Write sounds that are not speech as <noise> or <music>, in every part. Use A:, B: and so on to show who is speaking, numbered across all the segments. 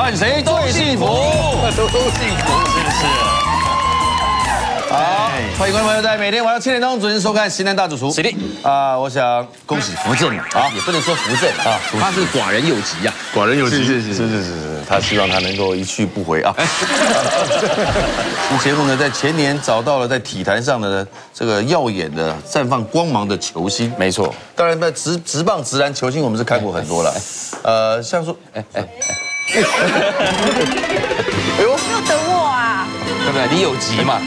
A: 看谁最幸福，
B: 都幸福是不是？
A: 好，欢迎观众朋友在每天晚上七点钟准时收看《西南大主厨》。
B: 是的
A: 啊，我想恭喜扶正啊，也不能说扶正啊，
B: 他是寡人有疾呀，
A: 寡人有疾，
C: 是是是
A: 是是是，他希望他能够一去不回啊。我们节目呢，在前年找到了在体坛上的这个耀眼的、绽放光芒的球星。
B: 没错。
A: 当然，在直直棒、直篮球星，我们是看过很多了。呃，像说，哎哎哎，<laughs>
D: 哎呦，要等我啊！
B: 对不对？你有急嘛？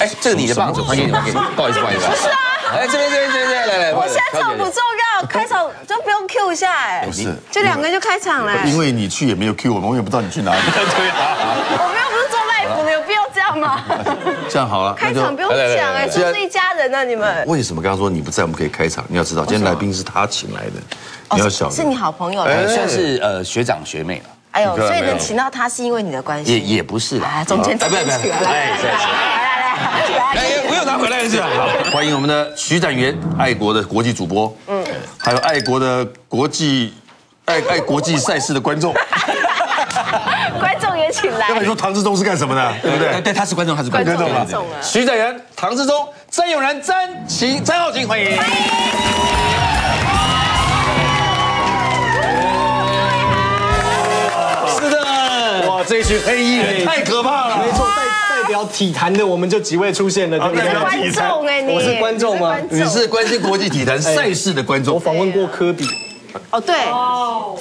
B: 哎，这个你的棒子，还给你，还给你，不好意思，不好意思。
D: 不是啊。
B: 哎，这边这边这边，来来。
D: 我现在场不重要，开场 <laughs> 就不用 Q 一下哎。
A: 不是，
D: 就两个人就开场了。
A: 因为你去也没有 Q 我们，我也不知道你去哪里。<laughs>
B: 对
D: 啊。我们又不是做卖服，有必要这样吗？
A: 这样好了，
D: 开场不用讲哎，这是一家人呢，你们。
A: 为什么刚刚说你不在，我们可以开场？你要知道，今天来宾是他请来的，你要晓得。
D: 是你好朋友，
B: 算是呃学长学妹了。
D: 哎呦，所以能请到他是因为你的关系？
B: 也也不是啦，
D: 中间不不不，哎，
B: 是是。来 <laughs> 来来，我又拿回来是吧？好，
A: 欢迎我们的徐展元，爱国的国际主播，嗯，还有爱国的国际爱爱国际赛事的观众。<laughs>
D: 观众也请来。
A: 要不你说唐志忠是干什么的？对不对？
B: 对，他是观众，他是观众
D: 啊。
A: 徐展元、唐志忠、曾永然、詹晴、詹浩晴，欢迎。这一群黑衣人太可怕了，
C: 没错，代代表体坛的我们就几位出现了，对不对？
D: 观众哎，
C: 我是观众吗？
A: 你是关心国际体坛赛事的观众。
C: 我访问过科比。
D: 哦，对，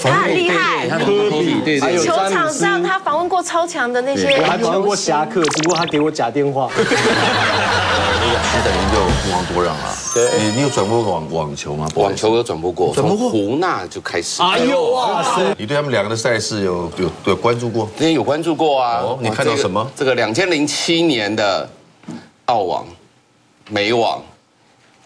D: 他很厉害。
B: 科比，对
D: 对。球场上他访问过超强的那些。
C: 我还访问过侠客，只不过他给我假电话。
A: 你等于就不遑多让啊。对，你你有转播网网球吗？
B: 网球有转播过，从胡娜就开始。哎呦哇
A: 塞！你对他们两个的赛事有有有关注过？
B: 之前有关注过啊。哦，
A: 你看到什么？
B: 这个两千零七年的澳网、美网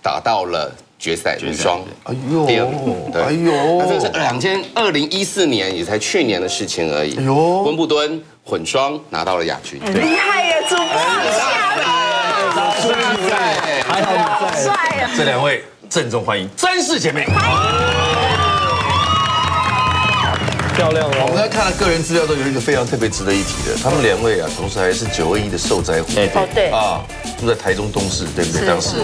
B: 打到了。决赛女双，哎呦，对，哎呦，那这是两千二零一四年，也才去年的事情而已。哎呦，温布敦混双拿到了亚军，
D: 厉害耶，主播下了，
C: 帅，还好
D: 帅啊！
A: 这两位郑重欢迎詹氏姐妹。
C: 漂亮哦！
A: 我们在看了个人资料，都有一个非常特别值得一提的，他们两位啊，同时还是九二一的受灾户。
D: 哦，对啊，
A: 住在台中东市，对不对？当时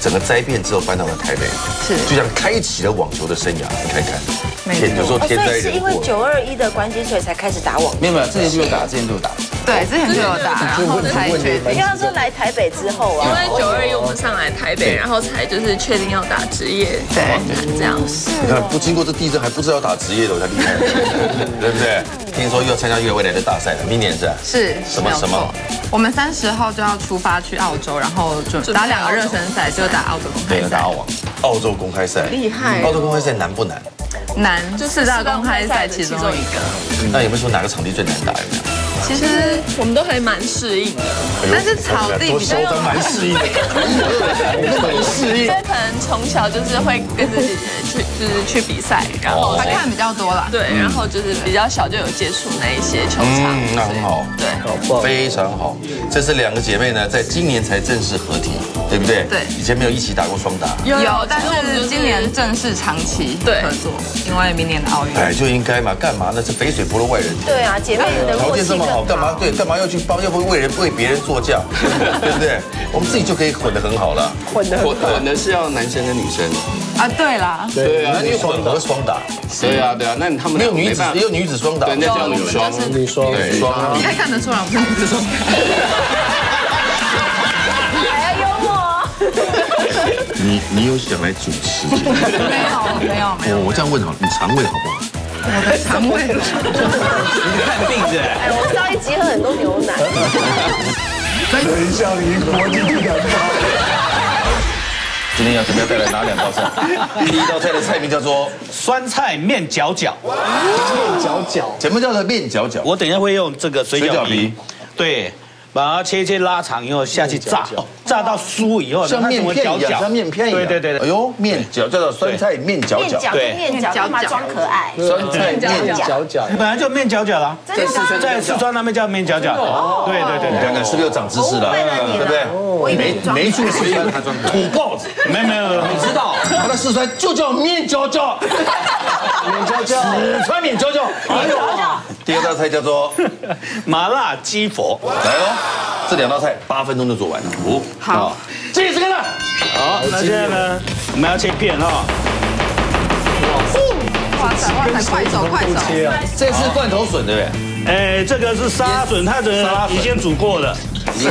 A: 整个灾变之后搬到了台北，
D: 是，
A: 就像开启了网球的生涯。你看看，
D: 天有时候天灾人祸。是因为九二一的关系，所以才开始打网。
B: 没有没有，之前就有打，之前就有打。
E: 对，之前就有打，然后才确定。
D: 你刚刚说来台北之后啊，
E: 因为九二一我们上来台北，然后才就是确定要打职业网坛这样。
D: 是，<laughs>
A: 你看不经过这地震还不知道要打职业的，我才厉害，对不对？听说又要参加一个未来的大赛了，明年是？
E: 是
A: 什么什么？
E: 我们三十号就要出发去澳洲，然后准打两个热身赛，就打澳洲公开赛。
A: 打澳网，澳洲公开赛
D: 厉害。
E: 澳
A: 洲公开赛难不难？
E: 难，就四大公开赛其中一个。
A: 那有没有说哪个场地最难打？有没有？
E: 其实我们都还蛮适应的，但是草地比较
A: 蛮适应的，<laughs> 蛮适应。
E: 因为可能从小就是会跟着姐姐去，就是去比赛，然后他看比较多了，对，然后就是比较小就有接触那一些球场，
A: 那很好，
E: 对，
A: 非常好。这是两个姐妹呢，在今年才正式合体，对不对？
E: 对，
A: 以前没有一起打过双打，
E: 有，但是今年正式长期对合作，因为明年的奥运，
A: 哎，就应该嘛，干嘛？呢？是肥水不落外人田，
D: 对啊，姐妹的条件这么好，
A: 干嘛？对，干嘛要去帮？又不会为人为别人做嫁，<laughs> 对不对？我们自己就可以混得很好了。
D: 混的混
B: 混的是要男生跟女生
E: 啊？对啦，
A: 对啊，你混合双打，
B: 对啊对啊，那他们
A: 没有女子也有女子双打，
B: 对，那叫女双，
C: 女双，
A: 对双。
E: 应该看得出来，我是女子双。
D: 还要幽默。
A: 你你有想来主持？
E: 没有没有没有。
A: 我这样问好，你肠胃好不好？
E: 我的肠胃了，
B: 你看病是？
D: 哎，我稍微集合很多牛奶。
A: 等一下，你国际体坛今天要准备带来哪两道菜？<laughs> 第一道菜的菜名叫做
B: 酸菜面饺饺。
C: 面饺饺，
A: 什么叫做面饺饺？
B: 我等一下会用这个水饺皮，对。把它切切拉长以后下去炸，炸到酥以后，
A: 像面片一样，像面片一样。
B: 对对对
A: 哎呦，面饺叫做酸菜面饺饺。
D: 对，面角干嘛装可爱？
A: 酸菜面饺饺，
B: 本来就面角角啦，
D: 在四川，
B: 在四川那边叫面饺饺。对对对，
A: 你看看是不是又长知识了？
D: 对
A: 不对？没没住四川，土包子。
B: 没有没有，
A: 你知道，他在四川就叫面饺饺。
C: 面角角，
A: 四川面角角。
D: 面饺饺。
A: 第二道菜叫做 <laughs>
F: 麻辣鸡佛。
A: 来哦，这两道菜八分钟就做完了。哦，
E: 好，
F: 这这个了？好，那现在呢，我们要切片哦。
E: 哇塞，哇塞，快手快手！
A: 这是罐头笋对不对？
F: 哎，这个是沙笋，它的已经煮过的，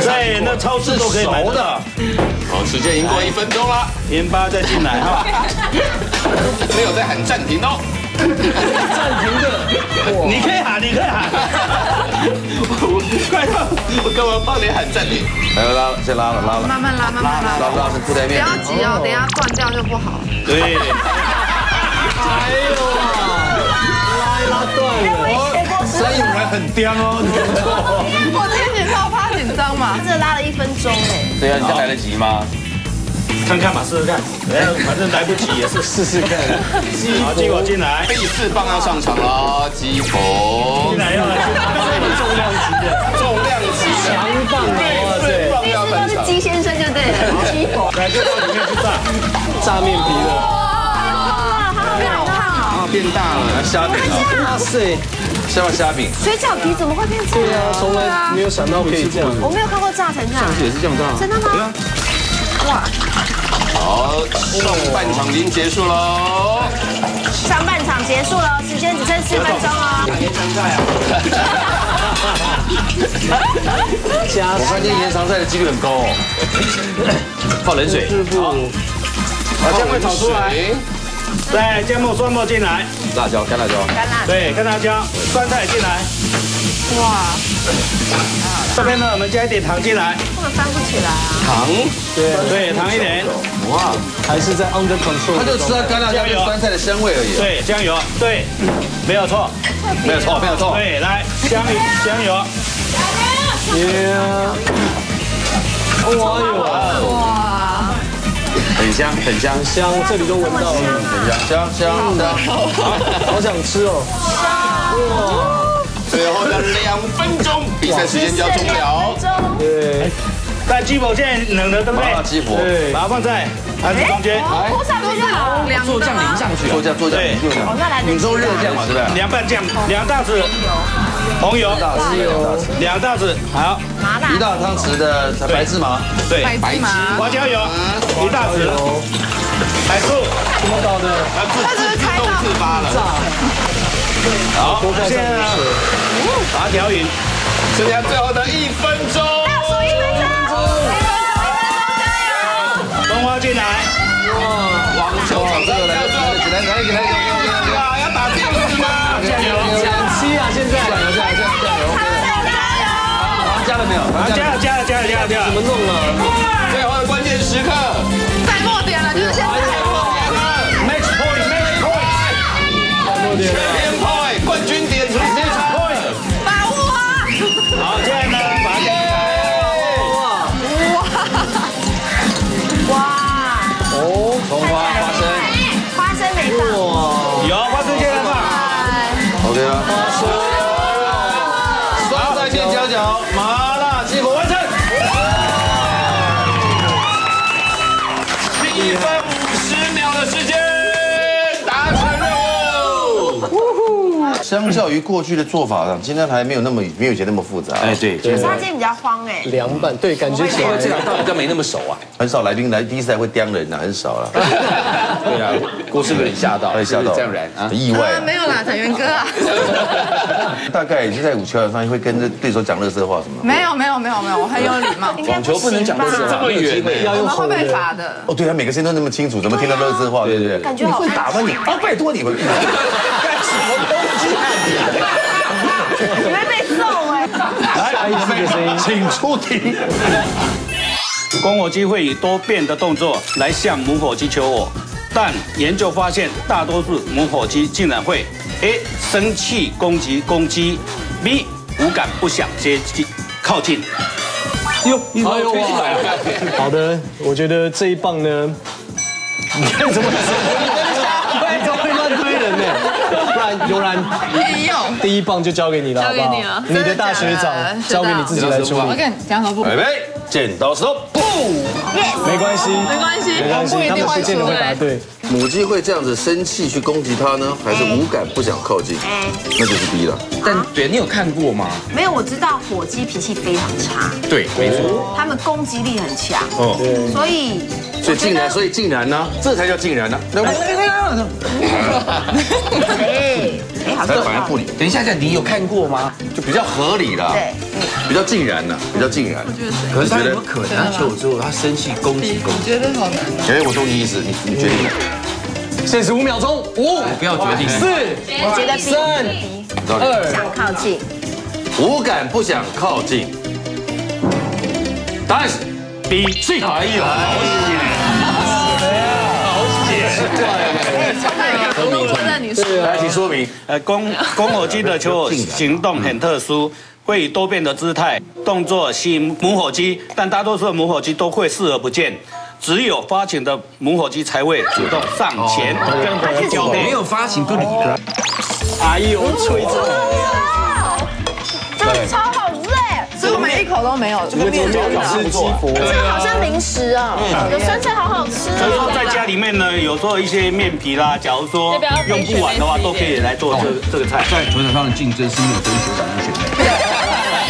F: 在那超市都可以买
A: 的。
B: 好，时间已经过一分钟了，
F: 盐巴再进来哈。<laughs>
B: 没有在喊暂停哦。
C: 暂停的，
F: 你可以喊，你可以喊。
B: 我快到，我干嘛帮你喊暂停？
A: 来拉，先拉了，拉了。
E: 慢慢拉，慢慢拉。
A: 拉拉成裤带面。
E: 不要急哦，等下断掉就不好。
F: 对。
C: 哎呦，拉一拉断了。
A: 所以我还很刁哦，
E: 我今天紧张，怕紧张嘛。
D: 这拉了一分钟哎。
A: 对啊，你这来得及吗？
F: 看看嘛，试试看。哎，反正来不及也是试试看。好，鸡火进来。
B: 第四棒要上场了，鸡婆。
F: 进来要来，
C: 重量级的，
B: 重量级的
C: 强棒哦，对，
B: 棒要上场。
D: 鸡先生就对了，鸡婆。
F: 来，就到里面去炸，
C: 炸面皮了。
E: 哇，变好看哦。
B: 变大了，
A: 虾饼啊！
C: 哇塞，
A: 下面虾饼。
D: 水饺皮怎么会变这样？
C: 对啊，从来没有想到可以这样。
D: 我没有看过炸成这样。
A: 也是这样炸。
D: 真的吗？哇，
B: 好，上半场已经结束喽。
D: 上半场结束了，时间只剩四分钟哦。
C: 加
A: 我看今天延长赛的几率很高哦。放冷水。
C: 好，
F: 把姜块炒出来。对，姜末、蒜末进来。
A: 辣椒，干辣椒。
D: 干辣。
F: 对，干辣椒，酸菜进来。
E: 哇，
F: 这边呢，我们加一点糖进来。
D: 根本翻不起来啊。
B: 糖，
C: 对
F: 对，糖一点。
A: 哇，
C: 还是在 under control。
A: 他就吃了干辣椒跟酸菜的香味而已。
F: 对，酱油，对，没有错，
A: 没有错，没有错。
F: 对，来，香油香油。
C: 耶！哇哟，
E: 哇，
A: 很香，很香，
C: 香，这里都闻到了，
A: 很香，香香的。
C: 好想吃哦。
B: 最后的两分钟，比赛时间就要终了。
C: 对，
F: 但鸡脯现在冷了，对不对？
A: 麻辣鸡脯
C: 对，
F: 把它放在盘子中间，
D: 铺上去就好。
E: 凉
A: 做酱淋上去，做酱做酱淋就这样。
D: 哦，那来得及。
A: 你说热酱嘛，对不对？
F: 凉拌酱，两大匙红油，
A: 大匙油，
F: 两大匙，好，
D: 麻辣
A: 一大汤匙的白芝麻，
F: 对，
E: 白芝麻，
F: 花椒油一大匙，白醋，
C: 怎么搞的？
F: 好，现在呢，把它调匀，
B: 剩下最后的一分钟。
D: 倒数一分钟，
F: 冬花进来，
B: 网球场这个来，来来来来来来，要打酱了吗？
F: 加油，
C: 七啊，现在
A: 加油加油加油，糖加了没有？
F: 好，加了加了加了加了加了，
C: 怎么弄啊？
B: 最后的关键时刻，
E: 再末点了，就是现在。
F: match point，match point，
B: 全连 point
A: 相较于过去的做法上，今天还没有那么没有以前那么复杂。哎，对，
D: 可是他今天比较慌哎。
C: 凉拌，对，感觉起来
A: 这两道比较没那么熟啊，很少来宾来第一次来会刁人啊，很少了。<laughs> 对啊，郭师傅你吓到，吓到，
B: 这样然啊
A: 很意外啊。
E: 没有啦，成员哥啊，<laughs>
A: 大概也是在五球场上会跟着对手讲乐色话什么？
E: 没有没有没有没有，我很有礼貌。<laughs>
A: 网球不能讲乐色话，
B: 这么远呢
C: 要用
E: 我们会被
C: 吼的。
E: 罚的。
A: 哦，对他每个声音都那么清楚，怎么听到乐色话？对不对？
D: 感觉好
A: 你会打吗你？啊，拜托你们，
D: 你会被揍哎。<laughs>
A: 来，
C: 这个声音
A: 请出题。
F: 公火鸡会以多变的动作来向母火鸡求偶，但研究发现，大多数母火鸡竟然会 A 生气攻击公鸡，B 无感不想接近靠近。
C: 哟，哎呦哇！好的，我觉得这一棒呢，<laughs> 你看怎么你怎么会乱推人呢？不然悠然。第一棒就交给你了，好不好
E: 交给你了？
C: 你的大学长交给你自己来处理。
E: 我跟你讲什么不？
A: 预备，剪刀石头布。
C: 没关系，
E: 没关系，
C: 没关系，他们不见得会答对。
A: 母鸡会这样子生气去攻击它呢，还是无感不想靠近？那就是 B 了。
B: 但对你有看过吗？
D: 没有，我知道火鸡脾气非常差，
B: 对，没错。
D: 它们攻击力很强，哦，所以
A: 所以竟然，所以竟然呢，这才叫竟然呢。
D: 哎，好
A: 像反而不理。
B: 等一下，下你有看过吗？
A: 就比较合理了，对，比较竟然呢，比较竟然。
B: 可是他有可能，他求我之后，他生气攻击攻击。
E: 我觉得好难。
A: 哎，我懂你意思，你你决定。
C: 限时五秒钟，五，
B: 不要决定。
C: 四，
D: 我觉得
C: 三，二，
D: 不想靠近。
A: 无感不想靠近。答案是 B。哎呦，好险！
C: 好险！
E: 说明，那你说，
A: 来，请说明。
F: 呃，公公火鸡的求偶行动很特殊，会以多变的姿态、动作吸引母火鸡，但大多数的母火鸡都会视而不见。只有发情的母火鸡才会主动上前跟火鸡交配，
B: 没有发情不理的。
C: 哎呦，锤子！
D: 这个超好吃哎，
E: 所以我每一口都没有，这个面
C: 就吃鸡佛，
D: 这个好像零食啊，有酸菜好好吃。
F: 所以说在家里面呢，有做一些面皮啦，假如说用不完的话，都可以来做这这个菜。
B: 在球场上的竞争是没有分学长跟学妹。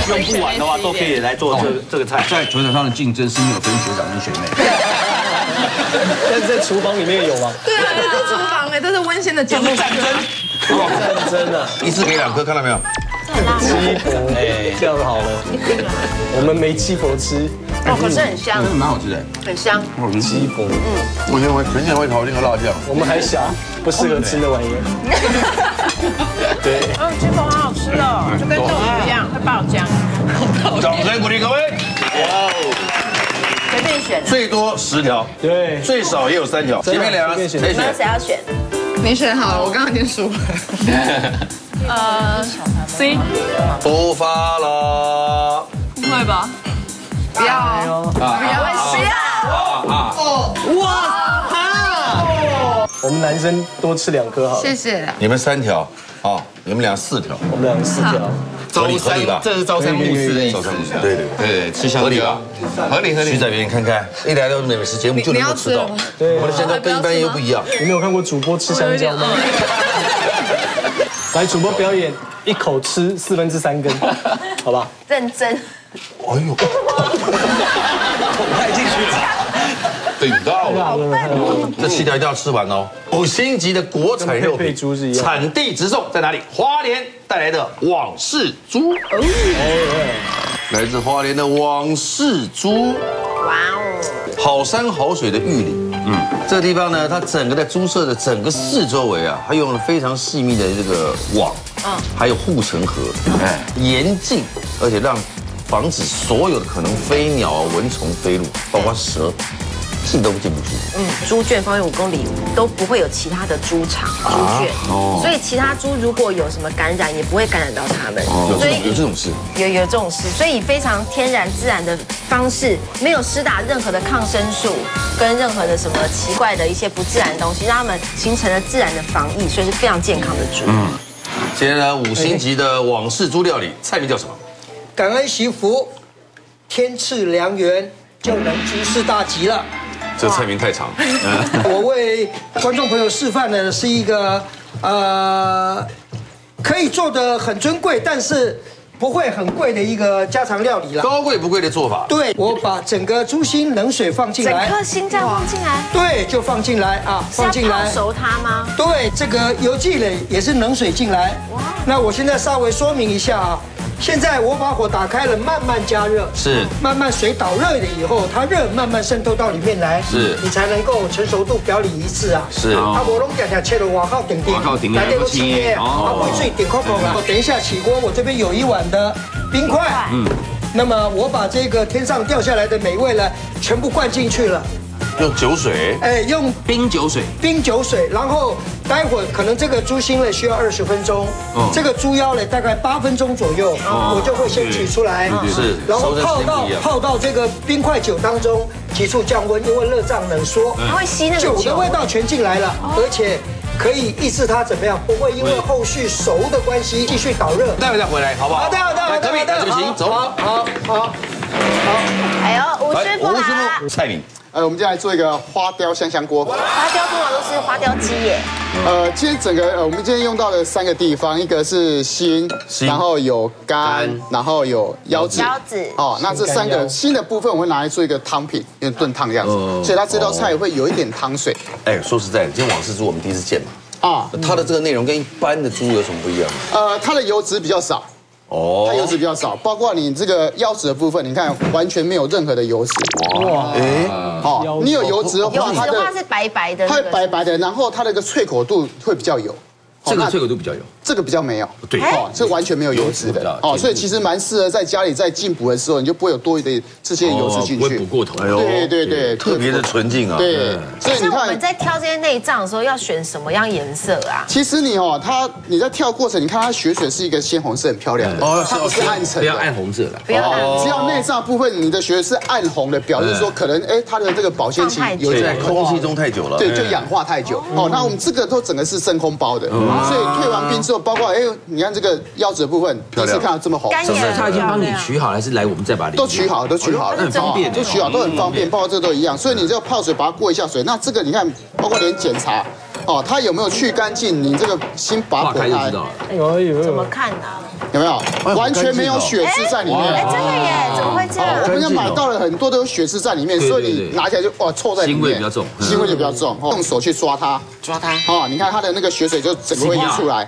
F: 用不完的话，都可以来做这这个菜。
B: 在球场上的竞争是没有分学长跟学妹。
C: 但是在厨房里面有吗？
E: 对啊，这是厨房哎，这是温馨的节目
F: 战争。
C: 战争啊！
A: 一次给两颗，看到没有？
C: 鸡脖，哎，这样好了。我们没鸡脖吃。
D: 哦，可是很香，
B: 真的蛮好吃的，
D: 很香。
C: 鸡脖，
A: 嗯，我现在会全会讨那个辣酱。
C: 我们还小，不适合吃那玩意。<laughs>
D: 对。嗯，鸡佛好好吃哦，就跟豆腐一样，会爆浆。<laughs>
A: 掌声鼓励各位。哇哦！
D: 随便选。
A: 最多十条，
C: 对，
A: 最少也有三条。前面两个
D: 谁选？谁要选？
E: 你选好了，我刚刚已经输了。<laughs> 呃，C。
A: 出发了。
E: 不会吧？不要，不要
D: 不要！
C: 哦，哇哈！我们男生多吃两颗好。
E: 谢谢。
A: 你们三条，哦，你们俩四条，
C: 我们俩四条。<laughs>
B: 招三吧，这是招三慕四的意思。
A: 对对对，吃香合理吧？
B: 合理合理。
A: 徐在边看看，一来到美食节目就能够吃到。对，我的现在跟一般人又不一样。
C: 你没有看过主播吃香蕉吗？来，主播表演，一口吃四分之三根，好吧？<laughs>
D: 认真。哎呦！<laughs>
A: 太进去了，顶到了。这七条一定要吃完哦。五星级的国产肉品，产地直送，在哪里？花莲带来的往事猪。来自花莲的往事猪。哇哦！好山好水的玉林，嗯，这个地方呢，它整个在猪舍的整个四周围啊，它用了非常细密的这个网，嗯，还有护城河，哎，严禁，而且让。防止所有的可能飞鸟啊、蚊虫飞入，包括蛇，进都进不去。嗯，
D: 猪圈方圆五公里都不会有其他的猪场、猪圈，哦，所以其他猪如果有什么感染，也不会感染到它们。
A: 有这种有这种事？
D: 有有这种事，所以以非常天然自然的方式，没有施打任何的抗生素，跟任何的什么奇怪的一些不自然的东西，让它们形成了自然的防疫，所以是非常健康的猪。嗯，
A: 今天呢，五星级的往事猪料理，菜名叫什么？
G: 感恩惜福，天赐良缘，就能诸事大吉了。
A: 这菜名太长。<laughs>
G: 我为观众朋友示范的是一个呃，可以做的很尊贵，但是不会很贵的一个家常料理了。
A: 高贵不贵的做法。
G: 对，我把整个猪心冷水放进来，
D: 整颗心这样放进来。
G: 对，就放进来啊，
D: 放进来。熟它吗？
G: 对，这个油积累也是冷水进来。哇。那我现在稍微说明一下啊。现在我把火打开了，慢慢加热，
A: 是。
G: 慢慢水导热了以后，它热慢慢渗透到里面来，
A: 是，
G: 你才能够成熟度表里一致啊。
A: 是，
G: 它我拢点点切了瓦靠顶顶，
B: 瓦靠顶顶，
G: 来点都清的，它不会最顶扣扣了。等一下起锅，我这边有一碗的冰块，嗯，那么我把这个天上掉下来的美味呢，全部灌进去了。
A: 用酒水，哎，
B: 用冰酒水，
G: 冰酒水，然后待会可能这个猪心呢需要二十分钟，这个猪腰呢大概八分钟左右，我就会先取出来，
A: 是，
G: 然后泡到泡到这个冰块酒当中，急速降温，因为热胀冷缩，
D: 它会吸那个
G: 酒的味道全进来了，而且可以抑制它怎么样，不会因为后续熟的关系继续导热。
A: 待会再回来，好不好？
G: 好的好的，
A: 来隔壁，来这边行，走，
G: 好好好好，
D: 哎呦，五师傅
A: 蔡明，
H: 呃，我们接下来做一个花雕香香锅。
D: 花雕通常都是花雕鸡耶。
H: 呃，其实整个呃，我们今天用到的三个地方，一个是心，然后有肝，然后有腰子。
D: 腰子。
H: 哦，那这三个心的部分，我会拿来做一个汤品，因为炖汤这样子，所以它这道菜会有一点汤水。
A: 哎，说实在的，今天往事猪我们第一次见嘛。啊，它的这个内容跟一般的猪有什么不一样？
H: 呃，它的油脂比较少。哦，它油脂比较少，包括你这个腰子的部分，你看完全没有任何的油脂。哇，哎，好，你有油脂的话，
D: 它的是白白的，
H: 它白白的，然后它那个脆口度会比较有。
A: 这个脆口度比较有，
H: 这个比较没有，
A: 对，
H: 哦，这完全没有油脂的，哦，所以其实蛮适合在家里在进补的时候，你就不会有多余的这些油脂进去，
A: 补过头，
H: 对对对，
A: 特别的纯净啊，
H: 对，
D: 所以你看我们在挑这些内脏的时候要选什么样颜色啊？
H: 其实你哦，它你在跳过程，你看它血水是一个鲜红色，很漂亮的，哦，它不是暗沉，
A: 不要暗红色的，
D: 不要暗，
H: 只要内脏部分你的血水是暗红的，表示说可能哎它的这个保鲜期
A: 有在空气中太久了，
H: 对，就氧化太久，哦，那我们这个都整个是真空包的，所以退完冰。之后包括哎，你看这个腰子的部分，第一次看到这么红，
D: 是不
I: 是他已经帮你取好，还是来我们再把
H: 都取好，都取好，
I: 很方便，
H: 都取好，都很方便，包括这都一样。所以你这个泡水把它过一下水，那这个你看，包括连检查哦，它有没有去干净，你这个先把它
I: 开就知道了。哎呦，
D: 怎么看呢？
H: 有没有？完全没有血渍在里面。
D: 哎，真的耶？怎么会这样？
H: 我们家买到了很多都有血渍在里面，所以你拿起来就哇臭在里面。
I: 腥味比较重，
H: 腥味就比较重。用手去抓它，
D: 抓它。
H: 哦，你看它的那个血水就整个会溢出来。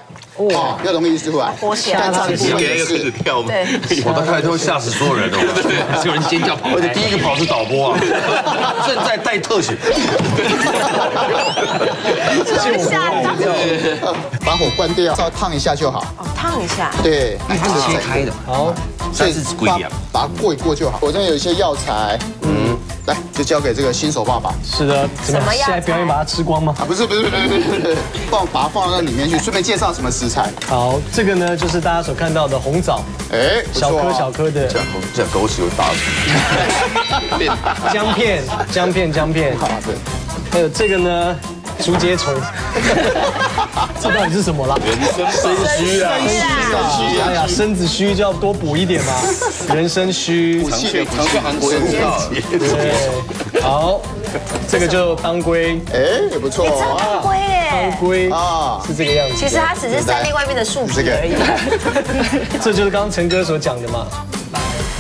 H: 哇，要容易出来，
D: 活血啊！
A: 一个开始跳，对，<laughs> 我到开头会吓死所有人哦，对，有人尖叫跑，而且第一个跑是导播啊，<laughs> 正在带特写，<laughs>
D: 吓
H: 到，把火关掉，稍微烫一下就好，
D: 哦，烫一下，
H: 对，
I: 它是切开的，
H: 好，所以把把它过一过就好。我这边有一些药材，嗯。来，就交给这个新手爸爸。
C: 是的，怎么样现在表演把它吃光吗？
H: 啊，不是不是不是不是，放把它放到那里面去，顺便介绍什么食材。
C: 好，这个呢就是大家所看到的红枣，哎，小颗小颗的，
A: 讲讲狗屎又大
C: 姜片姜片姜片，<laughs> 好对，还有这个呢。竹节虫，<laughs> 这到底是什么啦？
A: 人参须啊，
C: 生须啊！哎呀，身子虚就要多补一点嘛。<laughs> 人参须，
A: 补气的补气，韩国人知道。
C: 对，好，这个就当归，
H: 哎，也不错。
D: 当归耶，
C: 当归啊，是这个样子。
D: 其实它只是三粒外面的树皮而已。<laughs>
C: 这就是刚刚陈哥所讲的嘛，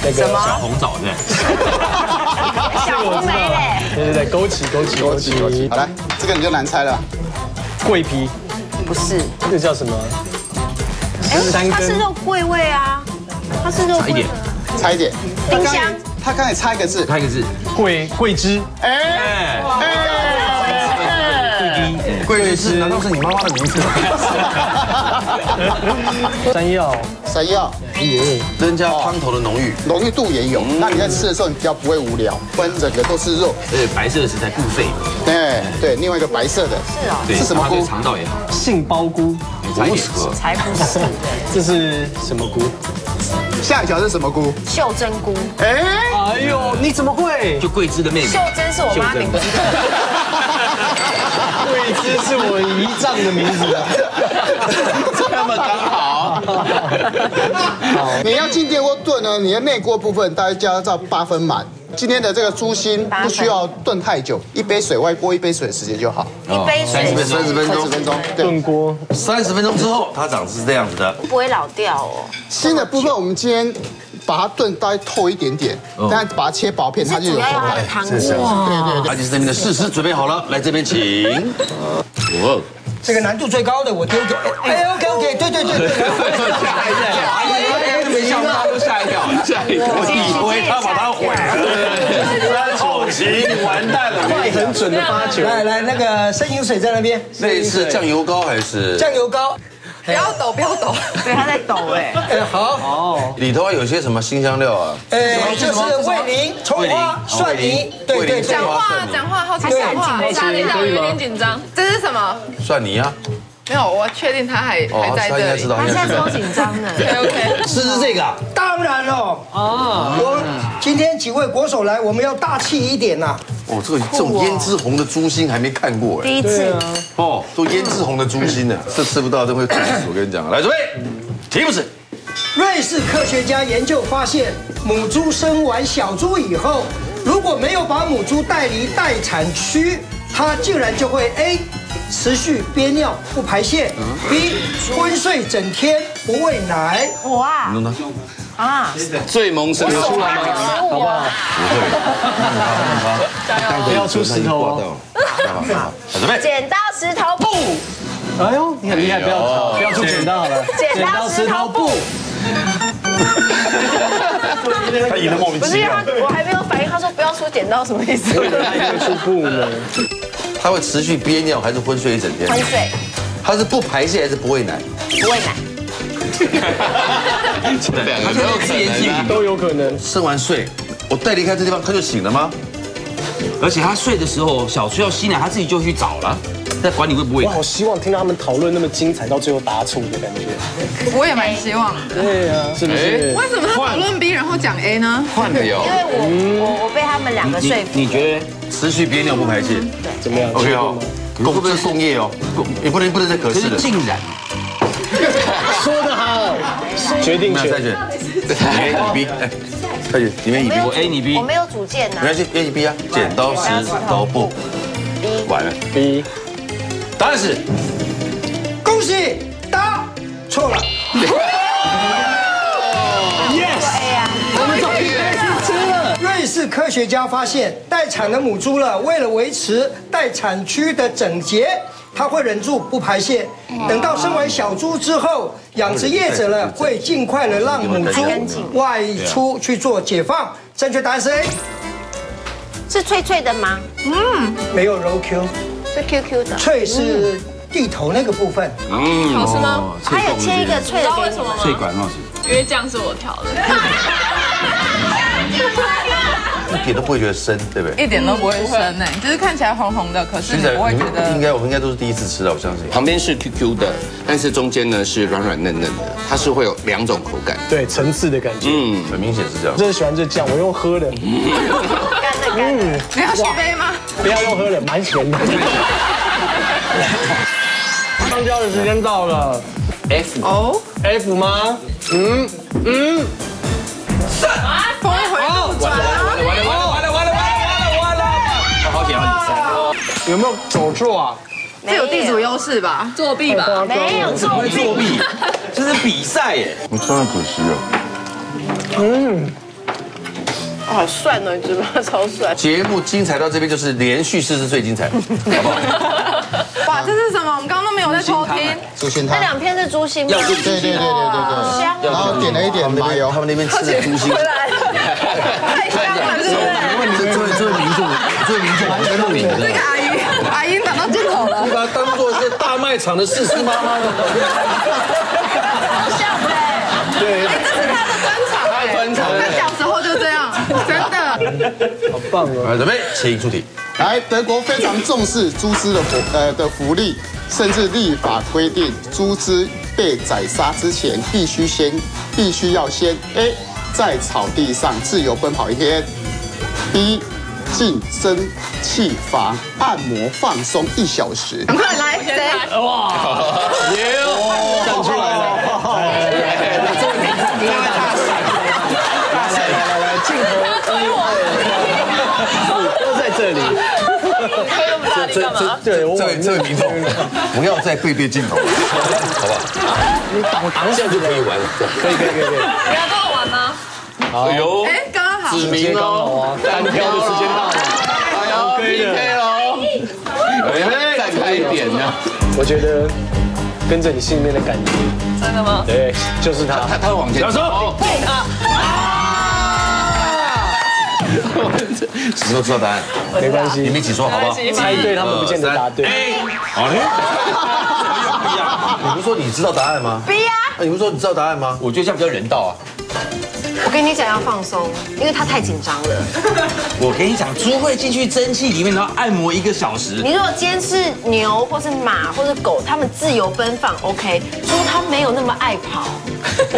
D: 那个
I: 小红枣对。<laughs>
D: 小红梅嘞，
C: 对对对，枸杞枸杞枸杞，
H: 好来，这个你就难猜了，
C: 桂皮，
D: 不是，
C: 这个叫什么？
D: 哎，它是肉桂味啊，它是肉桂。
I: 差一点，
H: 差一点。
D: 丁香，
H: 他刚才差一个字，
I: 差一个字，
C: 桂桂枝。
H: 哎，
A: 桂枝，难道是你妈妈的名字？<laughs>
C: 山药，
H: 山药，
A: 增加汤头的浓郁，
H: 浓郁度也有。那你在吃的时候，你比较不会无聊，不然整个都是肉。
I: 而且白色的食材固肺。
H: 对对，另外一个白色的，
D: 是啊，
I: 是
H: 什么菇？
I: 肠道也好。
C: 杏鲍菇，
I: 才不
D: 是，才不是。
C: 这是什么菇？
H: 下一条是什么菇？
D: 袖珍菇。
C: 哎，哎呦，你怎么会？
I: 就桂枝的妹妹。
D: 袖珍是我妈名字。<laughs>
C: 桂枝是我姨丈的名字啊。
H: 这么刚好。好，你要进电锅炖呢，你的内锅部分大概加到八分满。今天的这个猪心不需要炖太久，一杯水外锅一杯水的时间就好。
D: 一杯水
A: 三十分钟，三十分钟
C: 炖锅
A: 三十分钟之后，它长是这样子的，
D: 不会老掉哦。
H: 新的部分我们今天把它炖大概透一点点，但把它切薄片，它就有
D: 口感。汤
H: 对对对，
A: 阿吉斯这边的试吃准备好了，来这边请。<laughs>
G: 哇，这个难度最高的我丢给，哎，OK OK，对对对对。吓一
I: 跳，没想到都吓一跳，吓一跳，
A: 我以为他把它毁了。好奇，你完蛋了，
C: 快很准的发球。
G: 来来，那个生饮水在那边。
A: 那是酱油膏还是？
G: 酱油膏。
E: 不要抖，不要抖，
D: 对，他在抖 <laughs> 哎。
G: 好。哦。
A: 里头有些什么新香料啊？
G: 哎，就是味淋、葱花、蒜泥。
E: 对对。讲话讲话，好紧张，吓一跳，有点紧张。这是什么？
A: 蒜泥啊。
E: 没有，我确定他还还在这里。
D: 他现在超紧张的。<laughs>
E: OK OK。
A: 是是这个？
G: 当然了。哦。我今天几位国手来，我们要大气一点呐。
A: 哦，这个这种胭脂红的猪心还没看过
D: 哎。第一次。
A: 哦，都胭脂红的猪心呢，<laughs> 这吃不到，都会死。我跟你讲，来准备，题目是：
G: 瑞士科学家研究发现，母猪生完小猪以后。如果没有把母猪带离待产区，它竟然就会 A 持续憋尿不排泄，B 昏睡整天不喂奶。
D: 哇
A: 你弄它，
D: 啊！
B: 最萌生出来吗？
D: 好不好？
C: 不会，不要出石头哦。
A: 准备。
D: 剪刀石头布，
C: 哎呦，你很厉害，不要逃，不要出剪刀好了。
D: 剪刀石头布。<laughs>
A: 他赢得莫名
D: 不是因为他，我还没有反应，他说不要出剪刀什么意思？
C: 他应该出布呢。
A: 他会持续憋尿还是昏睡一整天？
D: 昏睡，
A: 他是不排泄还是不喂奶？
D: 不喂奶。<laughs>
B: 两个都有可能啊。
C: 都有可能。
A: 生完睡，我带离开这地方，他就醒了吗？
I: 而且他睡的时候，小崔要吸奶，他自己就去找了，在管你会不会
C: 我。好希望听到他们讨论那么精彩，到最后答错的感觉。<laughs>
E: 我也蛮希望的。
C: 对呀，是不是？
E: 为什么他讨论 B 然后讲 A 呢？
B: 换了有
D: 因。为我我我被他们两个说服。
I: 你觉得
A: 持续憋尿不排泄
C: 怎么样
A: ，OK 哦，共这是共业哦，也不能不能再可。
I: 是竟然
C: 说得好，决定
A: 那再
C: 权。<laughs>
A: 选 B，哎，快点，里面一 B，
I: 我 A 你 B
D: 我没有主见呐
A: 没。关系，A 你 B 啊，剪刀石头布，完了
C: ，B，
A: 答案是。
G: 恭喜答。错了。<laughs>
D: A 啊，
G: 瑞士科学家发现，待产的母猪了，为了维持待产区的整洁，它会忍住不排泄。等到生完小猪之后，养殖业者呢会尽快的让母猪外出去做解放。正确答案是 A，
D: 是脆脆的吗？
G: 嗯没有柔 Q，
D: 是 QQ 的。
G: 脆是地头那个部分。
B: 嗯，
E: 好吃吗？
D: 还有切一个脆的知
E: 道为什么吗？
I: 最管老师，
E: 因为酱是我调的，<laughs>
A: 一点都不会觉得生，对不对？
E: 一点都不会生呢，就是看起来红红的，可是你不会觉得
A: 应该我们应该都是第一次吃的，我相信。
B: 旁边是 QQ 的，但是中间呢是软软嫩嫩的，它是会有两种口感。
C: 对层次的感觉。
B: 嗯，
A: 很明显是这样。
C: 真的喜欢这酱，我用喝的，
D: 干的干的。
E: 你要续杯吗？
C: 不要用喝的，蛮咸的。上交的时间到了
B: F
E: 哦
C: ，，F 吗？嗯嗯，
E: 峰回路转
C: 有没有走错啊？
E: 这有地主优势吧？作弊吧？
D: 没有
I: 怎么会作弊？这是比赛耶！
A: 我真的可惜哦。
C: 嗯，
D: 好帅呢，你知道吗超帅。
A: 节目精彩到这边就是连续四是最精彩，好不好？<laughs>
E: 哇，这是什么？我们刚刚都没有在偷听。
H: 猪心汤。
D: 那两片是猪心吗？
H: 对对对对对对。
D: 香
H: 然后点了一点麻油
A: 他。们那边吃的猪心，
E: 太香了，是不是？
A: 这位这位民众，这位民众在录影的，
E: 这个阿姨，阿姨挡到镜头了。
A: 把它当做是大卖场的四四妈妈的。
E: 像哎，
C: 对，
E: 这是他的专场他的，
B: 专场
E: 他小时候就这样，真的。
C: 好棒哦。
A: 来，准备，请出题。
H: 来，德国非常重视猪只的福呃的福利，甚至立法规定，猪只被宰杀之前必须先必须要先 A 在草地上自由奔跑一天，B 进蒸汽房按摩放松一小时。
E: 赶快来，谁？
C: 站出来了。来来来，镜头都在这里。
A: 这这
C: 对，我
A: 这位这位民众，不要再背对镜头，好不好？
C: 你挡挡下就可以玩了。可以可以可以可以。
E: 你要跟我玩吗？
B: 哎呦。指明
C: 接刚好
B: 哦
C: 啊，，<laughs> 单挑的时间到了。
B: 哎呦，PK 喽，哎，再开一点呢。
C: 我觉得跟着你心里面的感觉，
E: 真的吗？
C: 对，就是他。
B: 他他会往前走。哦
A: 你们都知道答案，
C: 没关系，
A: 你们一起说好不好？
C: 猜对他们不见得答对。
A: 好嘞。你不是说你知道答案吗
D: ？B 呀，
A: 啊，你不是说你知道答案吗？
I: 我觉得这样比较人道啊。
D: 我跟你讲要放松，因为他太紧张了。
I: 我跟你讲，猪会进去蒸汽里面，然后按摩一个小时。
D: 你如果今天是牛或是马或是狗，它们自由奔放，OK。猪它没有那么爱跑，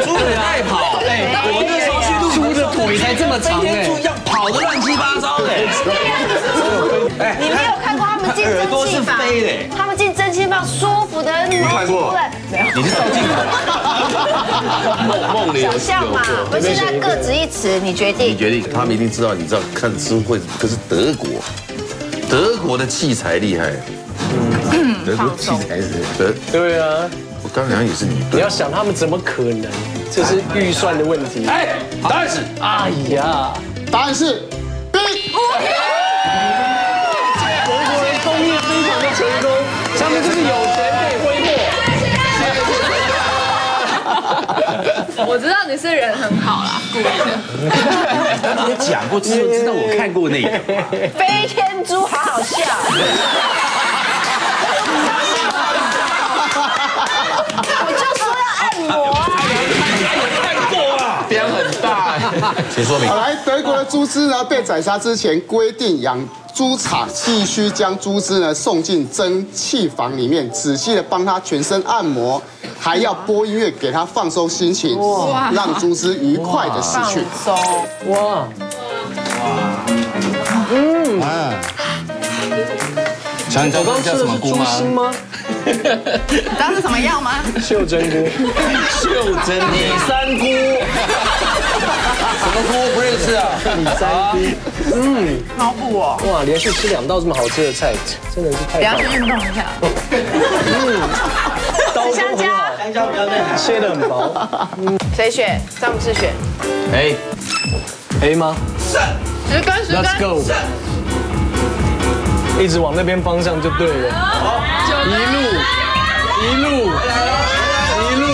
I: 猪很爱跑，<laughs> 哎，我那时候去录
C: 猪的腿才这么长哎
I: 跟猪一样跑得乱七八糟的。<laughs> 哎
D: 你没有看过他们进蒸汽房
I: 耳朵是飞的，
D: 他们进蒸三七棒舒服的，你
A: 看过？
D: 没有，
I: 你是照镜子。<laughs>
B: 梦里有
D: 想象嘛，不是在各执一词，你决定。
A: 你决定，他们一定知道，你知道看师傅会，可是德国，德国的器材厉害，嗯德国器材是德，
C: 对啊，
A: 我刚刚也是你
C: 你要想他们怎么可能？这是预算的问题。
A: 哎，答案是
C: 哎呀，
H: 答案是 B。
C: 德国人工业非常的成功，就是有钱可以挥霍。
E: 我知道你是人很好啦，故意的。
I: 你讲过，知道知道我看过那个。
D: 飞天猪好好笑。我就说要按摩啊。<laughs>
B: 量很大，
A: 请说明
H: 好。来，德国的猪只呢被宰杀之前，规定养猪场必须将猪只呢送进蒸汽房里面，仔细的帮它全身按摩，还要播音乐给它放松心情，让猪只愉快的死去。
D: 松，
C: 哇，
B: 想你知道
C: 我刚
B: 这叫什
C: 吃的是猪
B: 么菇吗？
C: 心吗？<laughs>
E: 你知道是什么药吗？
C: 袖珍菇。
I: 袖珍
A: 李三菇，什么菇不认识啊？
C: 你三菇，嗯，
E: 脑补哦，
C: 哇，连续吃两道这么好吃的菜，真的是太
E: 不要
C: 棒了。
E: 去运动一下。
C: 嗯刀工很好，香蕉比较嫩切的很薄。
D: 谁选？詹姆士选。
I: 哎
C: ，A 吗
E: 十根十
C: ？Let's，go。一直往那边方向就对了，好一路一路一路，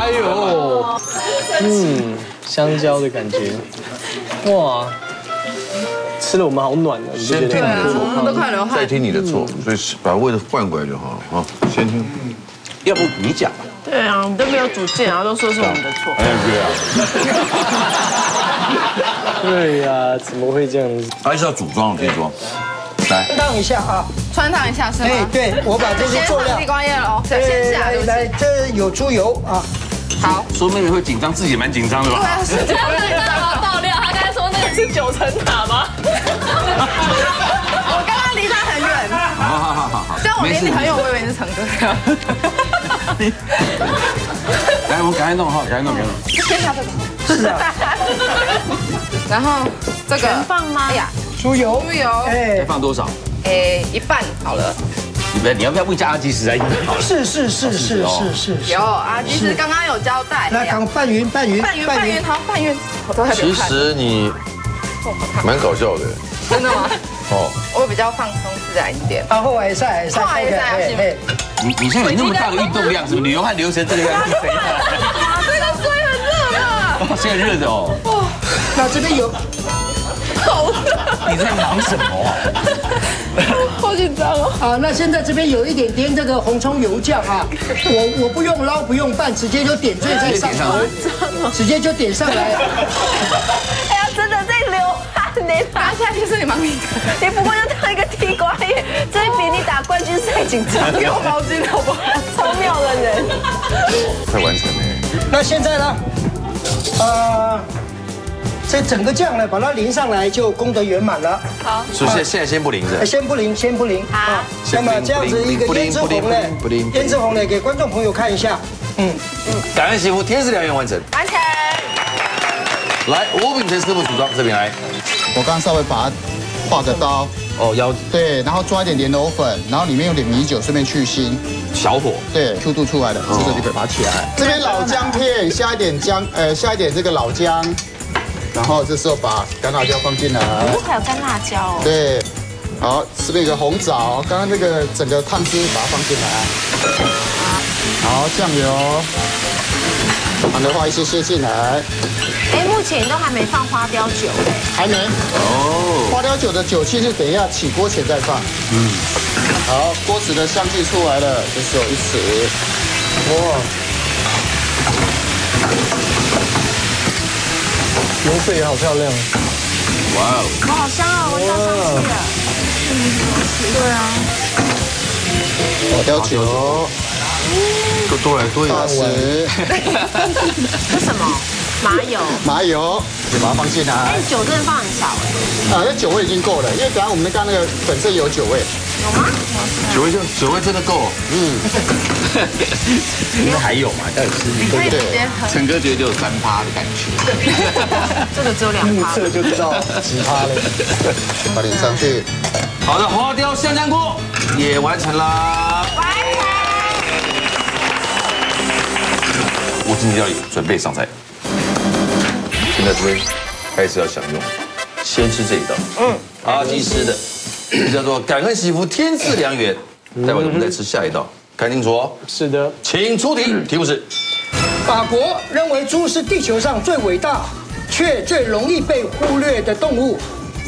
C: 哎呦，嗯，香蕉的感觉，哇，吃了我们好暖啊，你
A: 先听？你的错，
E: 都快流汗。
A: 再听你的错，所以把位置换过来就好了。啊，先听。
I: 要不你讲吧。
D: 对啊，我们都没有主见，然后都说是我们的错。
A: 哎，对啊。<laughs>
C: 对呀，怎么会这样子？
A: 还是要组装，我跟你说。来，
G: 烫一下啊，
E: 穿烫一下是吗？
G: 哎，对我把这些
E: 先
G: 做料
E: 放地，瓜叶喽，先
G: 来来，这有猪油啊，
E: 好，
I: 说妹妹会紧张，自己也蛮紧张的吧？
E: 对啊，是这样子的。
J: 爆料，他刚才说那个是九层塔吗？<laughs>
E: 我刚刚离他很远，
I: 好好好好好，
E: 虽然我离你很远，我以为你是陈哥。
I: 来，我们赶快弄哈，赶快弄，赶快弄。
E: 先下这个。是啊。然后这个
D: 全放吗
E: 哎呀，
G: 猪油，
E: 猪油，
G: 哎
I: 再，放多少？
E: 哎，一半好了。
I: 你不要，你要不要问一下阿基师啊？
G: 是是是是是是是
E: 有，啊，其实刚刚有交代。
G: 那刚拌匀拌匀
E: 半圆半圆，好半圆，我都还没
A: 其。实你蛮搞笑的
E: 真的吗？
A: 哦。
E: 我比较放松自然一点。
G: 然后还晒还晒
E: 晒
G: 哎
E: 是
G: 哎
I: 你你现在有那么大的运动量，是不是？流汗流成这个样子，
E: 这个水很热的，
I: 哦现在热的哦，
G: 那这边有
E: 好热，
I: 你在忙什么 <laughs>
E: 紧张哦。
G: 啊，那现在这边有一点点这个红葱油酱啊，我我不用捞不用拌，直接就点缀在上头，直接就点上来。<laughs>
D: 哎呀，真的在流汗呢。
E: 啊，现在就是你忙你
D: 不过就当一个地瓜叶，这比你打冠军赛紧张。<laughs>
E: 给我毛巾好不好？
D: 超妙的人。
A: 快完成了。
G: 那现在呢？呃，这整个酱呢，把它淋上来就功德圆满了。
A: 所以现在现在先不淋着
G: 哎，。先不淋，先不淋。
D: 好
G: 那么这样子一个胭脂红呢胭脂红呢，给观众朋友看一下。
A: 嗯嗯感恩媳妇，天使良缘完成。
D: 完成。
A: 来，吴秉成师傅组装这边来。
H: 我刚刚稍微把它画个刀，
A: 哦，腰
H: 对，然后抓一点莲藕粉，然后里面用点米酒，顺便去腥，
A: 小火。
H: 对，Q 度出来了，这个就可以拔起来。这边老姜片，下一点姜，呃，下一点这个老姜，然后这时候把干辣椒放进来，
D: 还有干辣椒。哦。
H: 对，好，这边有个红枣，刚刚那个整个烫汁把它放进来，好，酱油，糖的放一些些进来，
D: 哎，目前都还没放花雕酒。哎。
H: 还没，哦，花雕酒的酒气是等一下起锅前再放，嗯，好，锅子的香气出来了，这时候一匙，哇，
C: 油费也好漂亮，
A: 哇哦，
D: 我，好香哦，闻到香气了。
H: 花雕酒
A: 多多来多一
H: 大
A: 点。
H: 匙，
D: 这什么？麻油。
H: 麻油，你把它放进来
D: 哎，，酒真的放很少哎。
H: 啊，那酒味已经够了，因为等下我们刚刚那个本身有酒味，
A: 九位就九位真的够，嗯，
I: 应该还有嘛？要有吃
D: 你可以直接喝，
B: 陈哥觉得就有三趴的感觉，
D: 这个只有两趴，
C: 目测就知道几趴了。
H: 把脸上去。
A: 好的，花雕香香锅也完成啦。
D: 完成。
A: 无尽料理准备上菜，现在这边开始要享用，先吃这一道，嗯，阿基师的，叫做感恩媳妇天赐良缘。待会我们再吃下一道，看清楚哦。
C: 是的，
A: 请出题，题目是。
G: 法国认为猪是地球上最伟大却最容易被忽略的动物，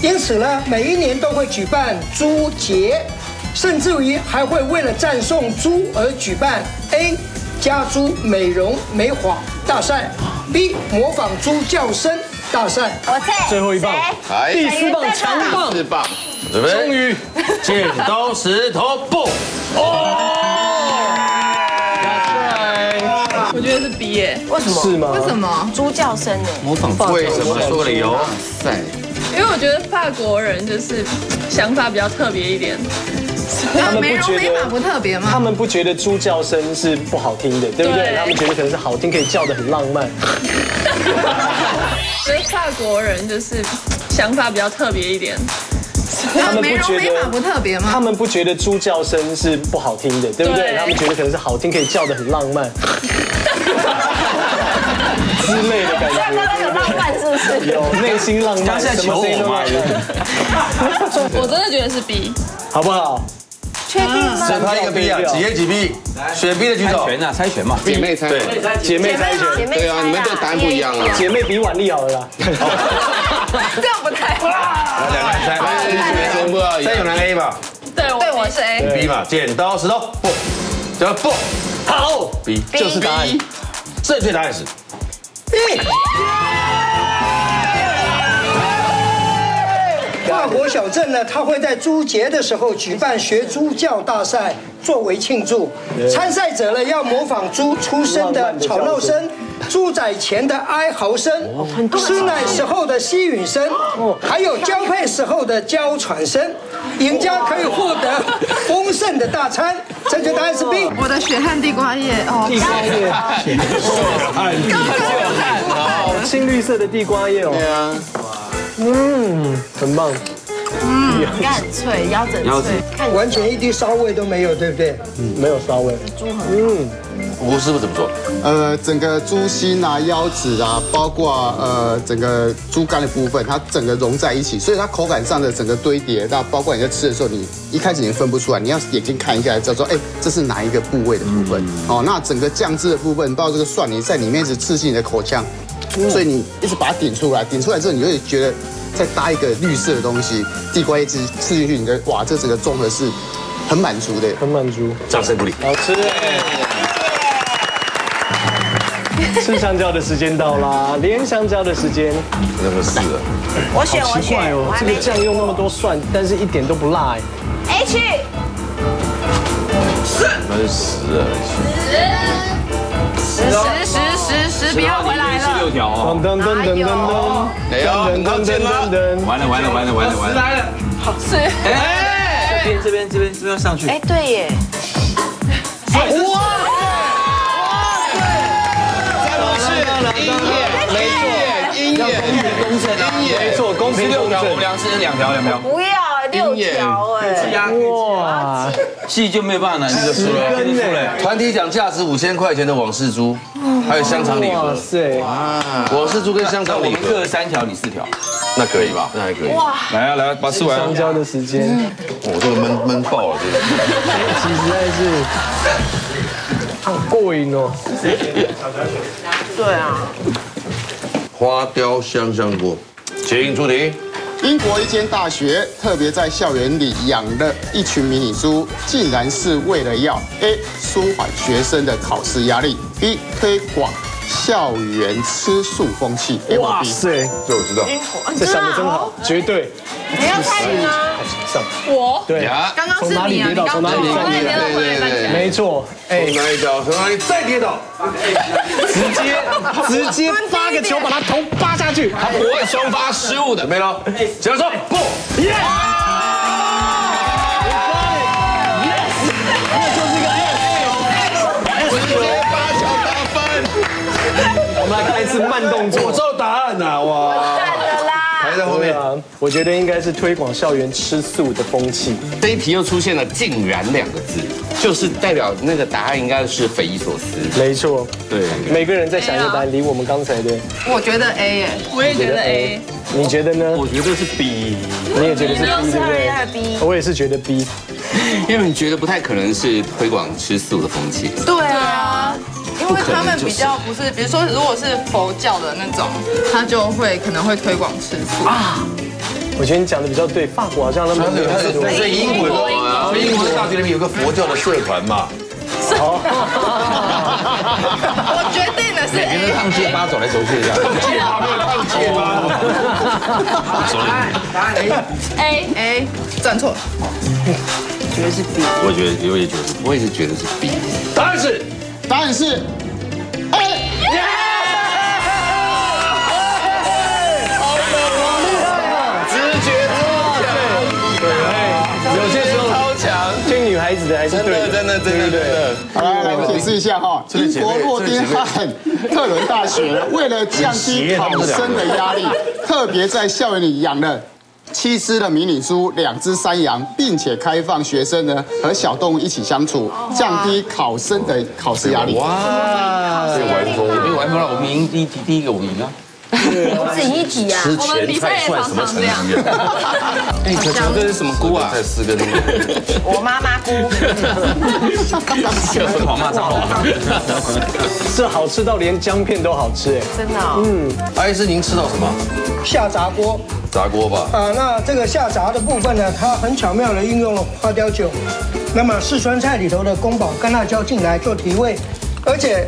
G: 因此呢，每一年都会举办猪节，甚至于还会为了赞颂猪而举办 A 家猪美容美发大赛，B 模仿猪叫声大赛。
D: 我猜
C: 最后一棒，
B: 来
C: 第四棒强棒，
B: 四棒，
A: 准备，
C: 终于
A: 剪刀石头布。
E: 哦我觉得是 B 耶，
D: 为什么？
C: 是吗？
E: 为什么？
D: 猪叫声呢？
B: 模仿
A: 为什么？说个理由。
B: 塞，
E: 因为我觉得法国人就是想法比较特别一点。
C: 他们不觉得
E: 不特别吗？
C: 他们不觉得猪叫声是不好听的，对不对？
E: 对
C: 他们觉得可能是好听，可以叫的很浪漫。<laughs>
E: 所以法国人就是想法比较特别一点。
C: 他们不觉得
E: 不特别吗？
C: 他们不觉得猪叫声是不好听的，对不对？他们觉得可能是好听，可以叫的很浪漫 <laughs> 之类的感
D: 刚刚有
C: 觉。
D: 浪漫是不是？
C: 有内心浪漫，
I: 现在求我嘛 <laughs>
E: 我真的觉得是 B。
C: 好不好？
D: 确定吗？
A: 只他一个 B 啊，几 A 几 B，选 B 的举手。
I: 猜拳啊，猜拳嘛。
B: 姐妹猜，
A: 对，
C: 姐妹猜拳，
D: 姐妹
B: 对啊，你们这答案不一样啊。
C: 姐妹比腕力好了啦。<laughs>
E: 这样不太。
A: 来两个人猜，
B: 全部要一样。
A: 再 <laughs> 有男 A 吧
E: 对，对我是 A。
A: ，B 嘛，剪刀石头布，叫布，好，B
C: 就是答案。
A: 正确答案是
G: B。法国小镇呢，它会在猪节的时候举办学猪叫大赛，作为庆祝。参赛者呢要模仿猪出生的吵闹声、猪仔前的哀嚎声、吃奶时候的吸吮声，还有交配时候的娇喘声。赢家可以获得丰盛的大餐。正确答案是 B。
E: 我的血汗地瓜叶哦，
C: 地瓜叶，好青绿色的地瓜叶哦。
B: 对啊，
C: 嗯，很棒。
D: 应该很脆，腰整脆，看
G: 完全一滴骚味都没有，对不对？
C: 嗯没有骚味。
D: 猪很
C: 嗯，
A: 吴师傅怎么做？
H: 呃，整个猪心啊、腰子啊，包括呃整个猪肝的部分，它整个融在一起，所以它口感上的整个堆叠，那包括你在吃的时候，你一开始你分不出来，你要眼睛看一下，知道说，哎，这是哪一个部位的部分？哦，那整个酱汁的部分，包括这个蒜泥在里面一直刺激你的口腔，所以你一直把它顶出来，顶出来之后，你就会觉得再搭一个绿色的东西，地瓜一直吃进去，你的哇，这整个综合是很满足的。
C: 很满足，
A: 掌声鼓励。
C: 好吃哎。吃香蕉的时间到啦，连香蕉的时间。
A: 那个是的，
D: 我选我
C: 奇怪
D: 选，
C: 哦，这个酱用那么多蒜，但是一点都不辣哎。
D: H
A: 那就十了。
E: 十十十十十，不要回来了。
I: 十六条哦。
C: 噔噔噔噔噔噔，
B: 哎呦，好近吗？
C: 噔。
I: 完了完了完了完了完了！来了，
E: 是。
I: 哎，这边这边这边这边要上去。
D: 哎，对耶，
B: 音乐，没错，音乐，
I: 公正啊，
C: 没错，公平公
I: 十六条，我们
C: 正。
I: 量是两条两条。
D: 不要六条哎，
C: 哇，
I: 戏就没有办法难就输了，
C: 十根呢
A: 团体奖价值五千块钱的往事猪，还有香肠礼盒
C: 哇
A: 盒。
C: 塞，
A: 往事猪跟香肠礼盒，
I: 各三条，你四条。
A: 那可以吧？那还可以。哇，来啊来啊，把它吃完。
C: 香蕉的时间，
A: 我这个闷闷爆了，这个。
C: 其实在是好过瘾哦。
D: 对啊，
A: 花雕香香锅，请出题。
H: 英国一间大学特别在校园里养了一群迷你猪，竟然是为了要 A 舒缓学生的考试压力，B 推广校园吃素风气。
C: 哇？塞，
A: 这我知道。
C: 这想的真好，绝对。
D: 你要猜吗？
C: 上，
E: 我
C: 对，
B: 呀，
E: 刚刚
C: 从哪
E: 是你啊，
C: 里跌倒从哪里站起来，
E: 从哪里跌倒从哪里站起来。
C: 没错，哎，
A: 哪一脚？从哪里再跌倒？
C: 直接直接发个球把他头扒下去，
B: 他不会双发失误的
A: 准。备了，请说不。
C: 我们来看一次慢动作。
A: 我知道答案呐，哇！
D: 看了啦。
A: 排在后面。
C: 啊，我觉得应该是推广校园吃素的风气。
B: 这一题又出现了“竟然”两个字，就是代表那个答案应该是匪夷所思。
C: 没错，
B: 对，
C: 每个人在想一个答案，离我们刚才的。
E: 我觉得 A 耶，我也觉得 A。
C: 你觉得呢？
F: 我觉得是 B，
C: 你也觉得是 B 对不对
D: ？B。
C: 我也是觉得 B，
B: 因为你觉得不太可能是推广吃素的风气。
E: 对啊。因为他们比较不是，比如说如果是佛教的那种，他就会可能会推广吃素啊。
C: 我觉得你讲的比较对，法国好像他们有
A: 很多。所以英国，所以英国大学里面有个佛教的社团嘛。
E: 我决定了是
I: A。烫戒疤走来走去的，烫。
A: 戒疤没有烫戒疤。
E: 答案 A A A，站错了。
D: 觉得是 B。
I: 我觉得我也觉得，
B: 我也是觉得是 B。
A: 答案是。
H: 答案是 A。
A: 好厉害！直觉超强，
C: 对，有些
B: 超强，
C: 听女孩子的还是真的，
B: 真的真的真的。
H: 好了，来我解释一下哈，英国诺丁汉特伦大学为了降低考生的压力，特别在校园里养了。七只的迷你猪，两只山羊，并且开放学生呢和小动物一起相处，降低考生的考试压力。哇，
I: 这个玩疯，这个玩疯了，我们赢第一，第一个我们赢啊。
D: 我只赢一题啊。
A: 吃前菜算什么成绩
B: 啊？哎，可强这是什么菇啊？
A: 在四根。
D: 我妈妈菇。<laughs>
I: 这
C: 好吃到连姜片都好吃哎。
D: 真的。嗯。
A: 阿姨是您吃到什么？
G: 下炸锅。
A: 炸锅吧。
G: 啊，那这个下炸的部分呢，它很巧妙的运用了花雕酒，那么四川菜里头的宫保干辣椒进来做提味，而且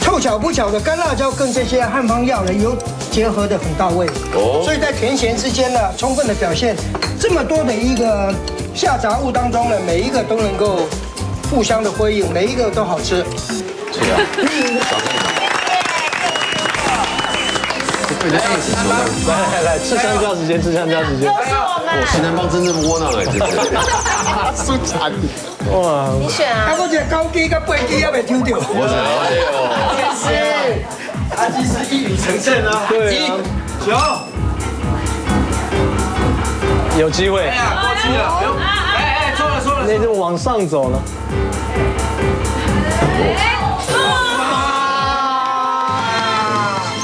G: 凑巧不巧的干辣椒跟这些汉方药呢有结合的很到位，哦，所以在甜咸之间呢充分的表现，这么多的一个下杂物当中呢，每一个都能够互相的辉映，每一个都好吃。
A: 是啊。来
C: 来来，吃香蕉时间，吃香蕉时间。
D: 都是我们。
A: 西南方真正窝囊哎，真的。
H: 舒惨。
D: 哇，你选啊。
G: 啊，我这高鸡跟背鸡也没丢掉。
A: 我选
G: 阿基斯。阿基是一语成谶啊。
C: 对。
G: 九。
C: 有机会。
A: 哎呀，过期了。哎哎，错了错了。
C: 那就往上走了。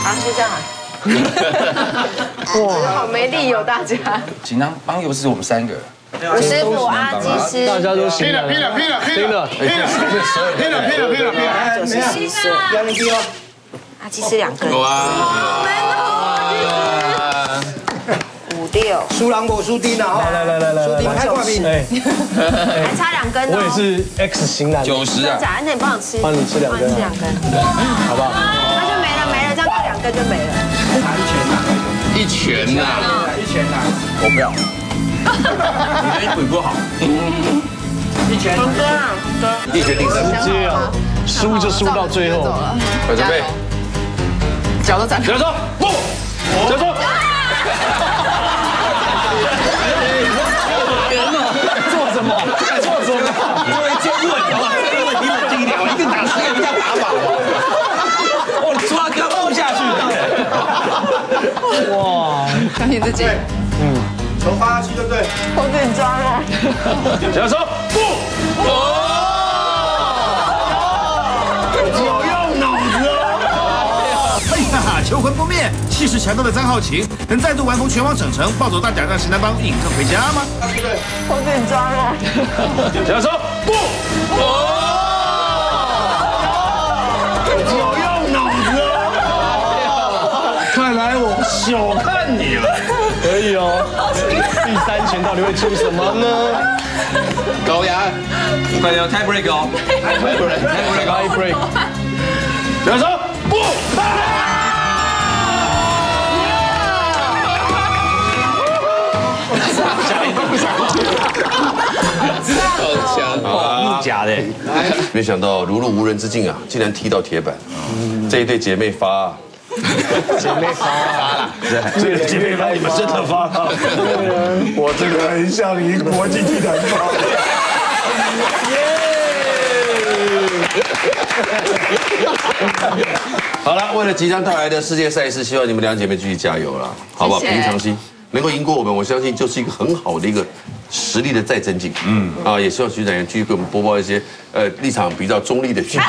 D: 啊，就这样。<laughs> 哇，好没力哦，大家。
I: 紧张，帮又不是我们三个。
D: 吴师傅、阿基师，
C: 大家都拼
H: 了，拼了，拼了，
C: 拼了，
H: 拼了，拼了，拼了，拼了，拼了，拼了，
D: 九十七岁，
G: 压力低哦。
D: 阿基师两根。
B: 哇。
D: 五六。
G: 输狼我输丁啊！
C: 来来来来，
G: 输丁开挂兵。
D: 还差两根
C: 我也是 X 型男。
I: 九十啊。
D: 那你帮我吃。
C: 帮你吃两根。
D: 吃两根。
C: 好不好？
D: 那就没了，没了，这样两根就没了。
B: 一拳呐！
G: 一拳呐！
I: 我不要。你的衣服不好。
G: 一拳。
D: 哥啊，哥。
A: 一拳定胜。
C: 直接啊，输就输到最后。
A: 快准备。
E: 脚都展开。
A: 脚说不。脚说。
C: 做什么？做什么？
I: 因为这个问题，这个问题冷静一点，我一定打十个，一定要打饱。我抓根凹下去。
C: 哇！
E: 相信自己。
G: 嗯，球发下去就对。
D: 好紧张哦。
A: 脚说不。
K: 有用脑子哦！嘿哈哈，求魂不灭，气势强大的张浩晴，能再度完封拳王整成，抱走大奖让新南帮隐客回家吗？
G: 对，
D: 好紧张哦。
A: 脚说不。
K: 有
C: 到底会出什么呢？<laughs>
B: 高牙，
I: 快点，tie break 哦，tie break，tie
C: break，break。
A: 脚说不。
B: 好强
I: 啊！假的。
A: 没想到如入无人之境啊，竟然踢到铁板。这一对姐妹发。
C: 姐妹发了，
K: 这个姐妹发你们真的发了。我这个很像一国际体坛发。<laughs>
A: 好了，为了即将到来的世界赛事，希望你们两姐妹继续加油了，好不好？平常心，能够赢过我们，我相信就是一个很好的一个实力的再增进。嗯，啊，也希望徐展员继续给我们播报一些呃立场比较中立的讯息。<laughs>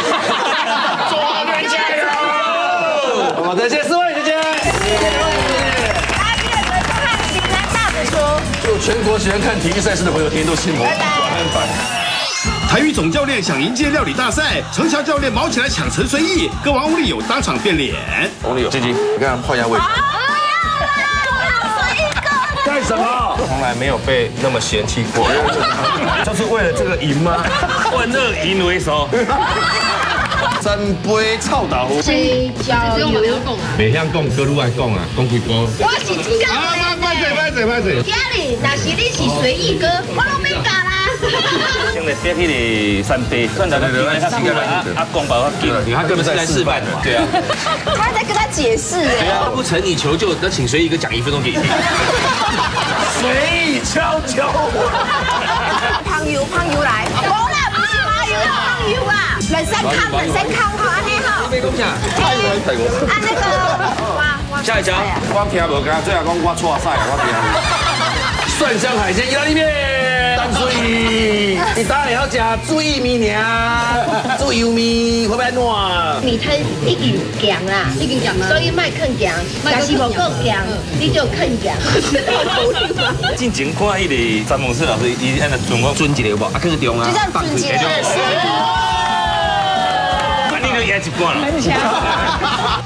I: 抓人加油！
A: 好，再见，四位姐姐。祝全国喜欢看体育赛事的朋友天天都幸福。拜拜。
K: 台语总教练想迎接料理大赛，程乔教练毛起来抢陈随意，跟王力友当场变脸。
A: 王力友，晶晶，你看换一下位置。
I: 干什么？从来没有被那么嫌弃过，<laughs> 就是为了这个赢吗？<laughs> 万恶赢为首。
A: 三杯臭豆腐。
L: 谁教油？
I: 每向讲，各路爱讲啊，讲几波。
L: 我是金刚。
I: 啊，拍嘴拍嘴拍嘴。
L: 家里那是你是随意哥，我都没讲啦。
F: 现在憋起的三杯，算阿公把我给，
A: 你看根本是在示范的，对啊。
D: 他在跟他解释哎。
I: 对啊，不成你求救，那请随意哥讲一分钟给你听。
A: 随意敲敲。
D: 胖油胖油来，好啦，不是胖油胖油啊。人生康，人生康，好安尼好。
I: 你别讲，
A: 泰国泰国。
D: 啊那个，
I: 哇，下。一张，
A: 我听无讲，最后讲我错赛，我听。蒜香海鲜意大利面，淡水，你当然要加注意米娘，注意米会不会烂？
L: 米汤已经强啦，已经强啦，所以卖更强，但是无够强，你就更强。
F: 进前看迄个詹姆斯老师，伊安尼准我准一个无？啊，去中啊，
D: 就这样准一个。
F: 你都压一半了。